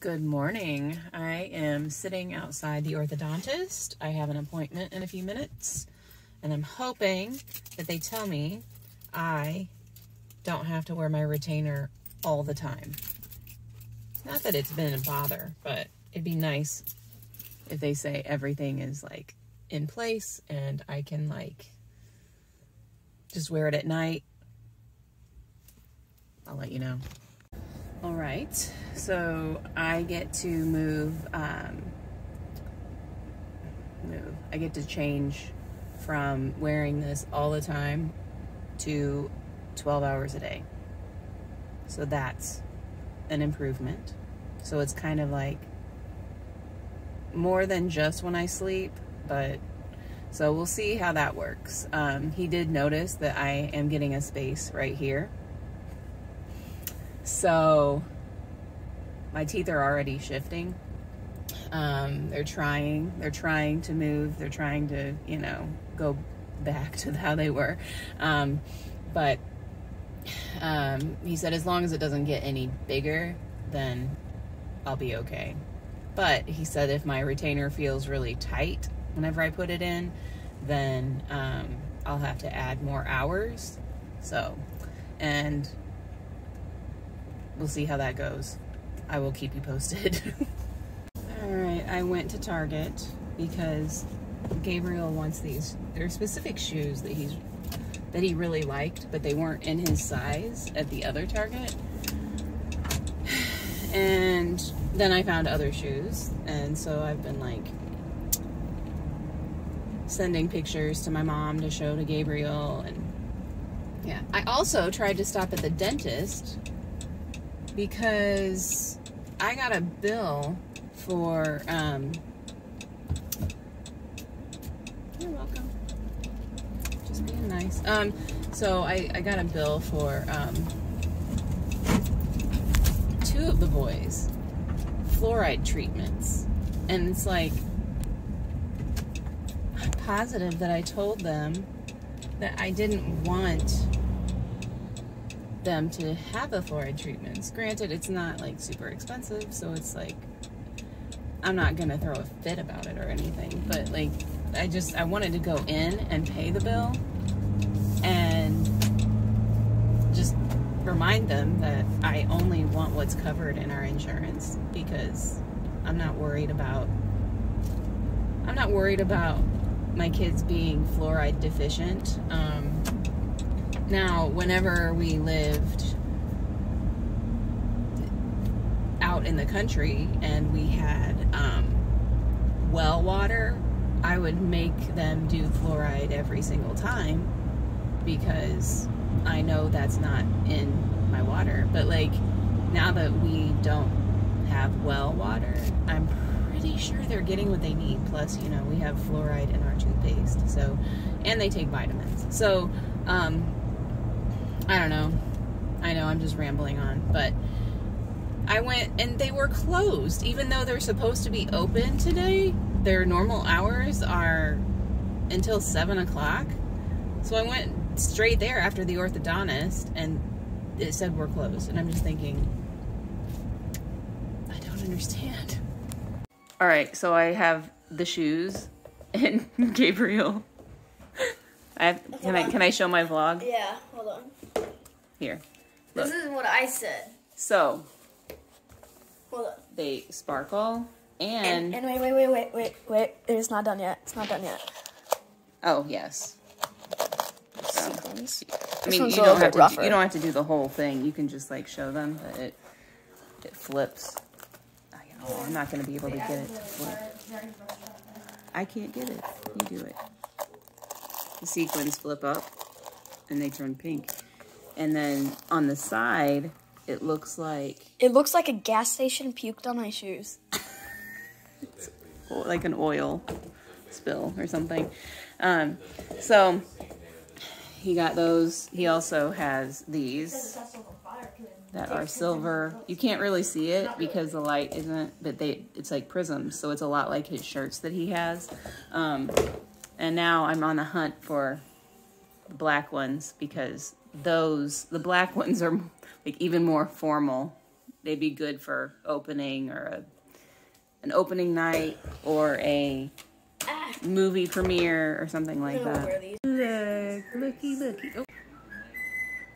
Good morning. I am sitting outside the orthodontist. I have an appointment in a few minutes, and I'm hoping that they tell me I don't have to wear my retainer all the time. Not that it's been a bother, but it'd be nice if they say everything is like in place and I can like just wear it at night. I'll let you know. All right, so I get to move, um, move. I get to change from wearing this all the time to 12 hours a day. So that's an improvement. So it's kind of like more than just when I sleep, but so we'll see how that works. Um, he did notice that I am getting a space right here so my teeth are already shifting. Um, they're trying, they're trying to move. They're trying to, you know, go back to how they were. Um, but um, he said as long as it doesn't get any bigger, then I'll be okay. But he said if my retainer feels really tight whenever I put it in, then um, I'll have to add more hours. So, and we'll see how that goes. I will keep you posted. All right, I went to Target because Gabriel wants these. There are specific shoes that he's that he really liked, but they weren't in his size at the other Target. And then I found other shoes, and so I've been like sending pictures to my mom to show to Gabriel and yeah. I also tried to stop at the dentist because I got a bill for, um, you're welcome. Just being nice. Um, so I, I got a bill for, um, two of the boys fluoride treatments. And it's like, I'm positive that I told them that I didn't want them to have the fluoride treatments. Granted, it's not like super expensive, so it's like I'm not gonna throw a fit about it or anything. But like, I just I wanted to go in and pay the bill and just remind them that I only want what's covered in our insurance because I'm not worried about I'm not worried about my kids being fluoride deficient. Um, now, whenever we lived out in the country and we had um, well water, I would make them do fluoride every single time because I know that's not in my water. But like now that we don't have well water, I'm pretty sure they're getting what they need. Plus, you know, we have fluoride in our toothpaste. So, and they take vitamins. So, um, I don't know. I know I'm just rambling on, but I went and they were closed, even though they're supposed to be open today. Their normal hours are until seven o'clock. So I went straight there after the orthodontist and it said we're closed. And I'm just thinking, I don't understand. All right, so I have the shoes and Gabriel. I have, can I can I show my vlog? Yeah, hold on. Here. This is what I said. So Hold on. they sparkle and, And, and wait, wait, wait, wait, wait, wait. It's not done yet. It's not done yet. oh yes. So, I mean, you don't have to rougher. do, you don't have to do the whole thing. You can just like show them that it it flips. I, oh, I'm not gonna be able to get it. to flip. I can't get it. You do it. The sequins flip up and they turn pink. And then on the side, it looks like It looks like a gas station puked on my shoes. like an oil spill or something. Um, so he got those. He also has these that are silver. You can't really see it because the light isn't, but they it's like prisms, so it's a lot like his shirts that he has. Um, and now I'm on the hunt for black ones because those the black ones are like even more formal they'd be good for opening or a, an opening night or a Ah, movie premiere or something like I'm gonna wear that. Look, looky, looky. Oh,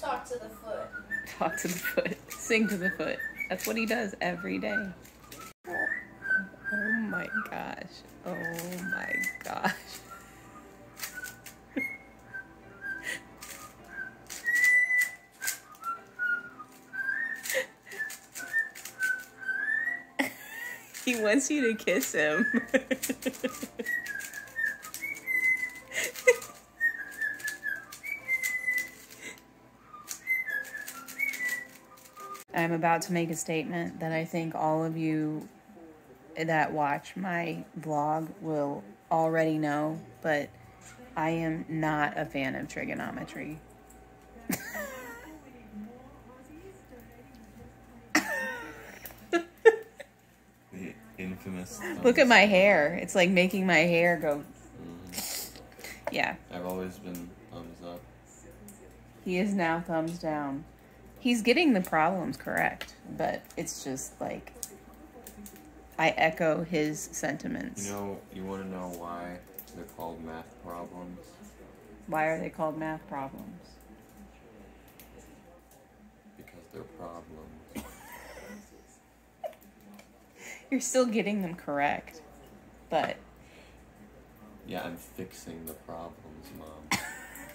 Talk to the foot. talk to the foot, sing to the foot. That's what he does every day. Oh my gosh. Oh my gosh. Wants you to kiss him. I'm about to make a statement that I think all of you that watch my blog will already know, but I am not a fan of trigonometry. Infamous. Look at my hair. It's like making my hair go. Mm. Yeah, I've always been thumbs up. he is now thumbs down. He's getting the problems correct, but it's just like I echo his sentiments. You know, you want to know why they're called math problems? Why are they called math problems? Because they're problems. You're still getting them correct, but Yeah, I'm fixing the problems, Mom.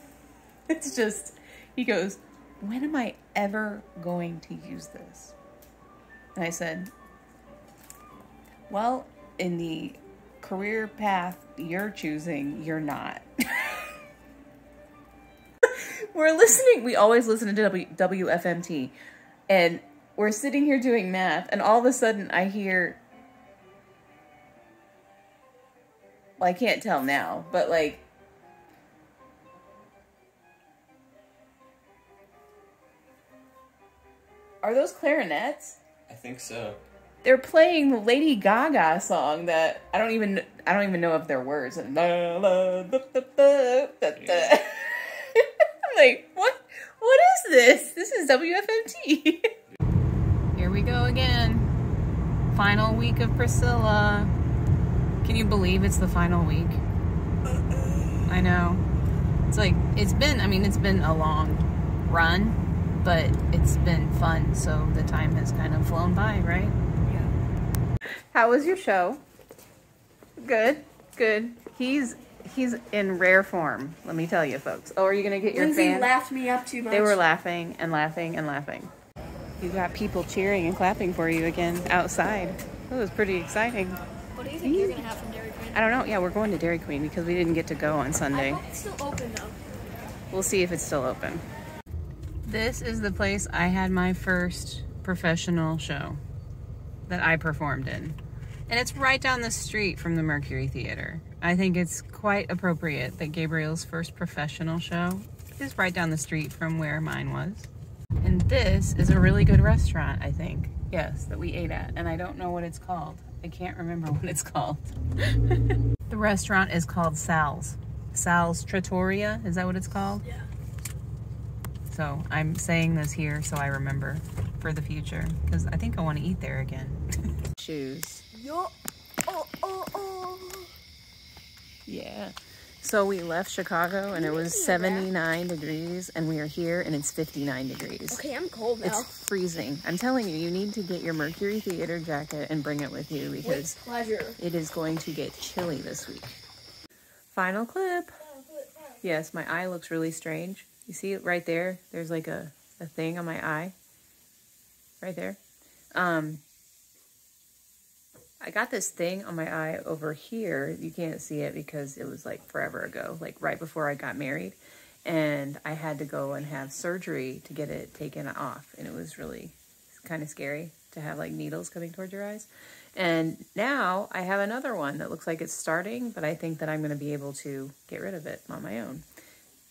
it's just, he goes, When am I ever going to use this? And I said, Well, in the career path you're choosing, you're not. we're listening, we always listen to w- WFMT, and we're sitting here doing math, and all of a sudden I hear. Well, I can't tell now, but like Are those clarinets? I think so. They're playing the Lady Gaga song that I don't even I don't even know if they're words. I'm like, what what is this? This is WFMT. Here we go again. Final week of Priscilla. Can you believe it's the final week? I know. It's like it's been I mean it's been a long run, but it's been fun, so the time has kind of flown by, right? Yeah. How was your show? Good, good. He's he's in rare form. Let me tell you, folks. Oh, are you gonna get your Lindsay fan? laughed me up too much. They were laughing and laughing and laughing. You got people cheering and clapping for you again outside. It was pretty exciting. What do you think you're gonna have from Dairy Queen? I don't know. Yeah, we're going to Dairy Queen because we didn't get to go on Sunday. it's still open though. We'll see if it's still open. This is the place I had my first professional show that I performed in. And it's right down the street from the Mercury Theater. I think it's quite appropriate that Gabriel's first professional show is right down the street from where mine was. And this is a really good restaurant, I think. Yes, that we ate at. And I don't know what it's called. I can't remember what it's called. the restaurant is called Sal's. Sal's Trattoria, is that what it's called? Yeah. So I'm saying this here so I remember for the future because I think I want to eat there again. Shoes. Yo. Oh oh oh. Yeah. So we left Chicago and it was 79 degrees and we are here and it's 59 degrees. Okay, I'm cold now. It's freezing. I'm telling you, you need to get your Mercury Theater jacket and bring it with you because With pleasure. it is going to get chilly this week. Final clip. Yes, my eye looks really strange. You see it right there? There's like a, a thing on my eye. Right there. Um I got this thing on my eye over here. You can't see it because it was like forever ago, like right before I got married. And I had to go and have surgery to get it taken off. And it was really kind of scary to have like needles coming towards your eyes. And now I have another one that looks like it's starting, but I think that I'm going to be able to get rid of it on my own.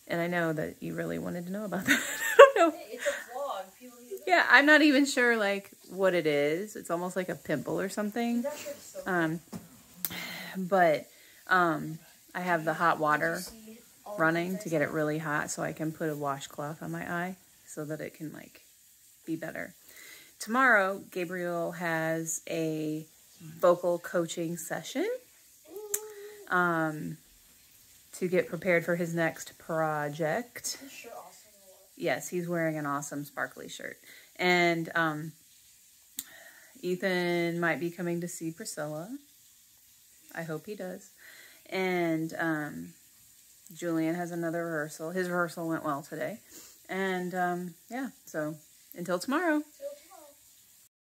And I know that you really wanted to know about that. I don't know. It's a vlog. People use it. Yeah, I'm not even sure like what it is. It's almost like a pimple or something. That shit's so Um, but um, I have the hot water running to get it really hot so I can put a washcloth on my eye so that it can like be better. tomorrow, Gabriel has a vocal coaching session um, to get prepared for his next project. Yes, he's wearing an awesome sparkly shirt. And um, Ethan might be coming to see Priscilla. I hope he does. And um, Julian has another rehearsal. His rehearsal went well today. And um, yeah, so until tomorrow.